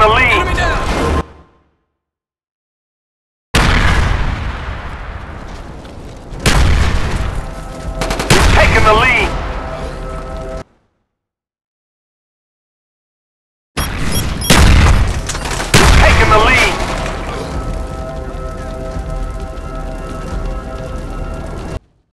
the lead. We've taken the lead.